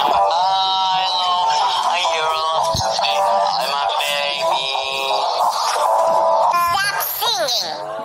Stop singing!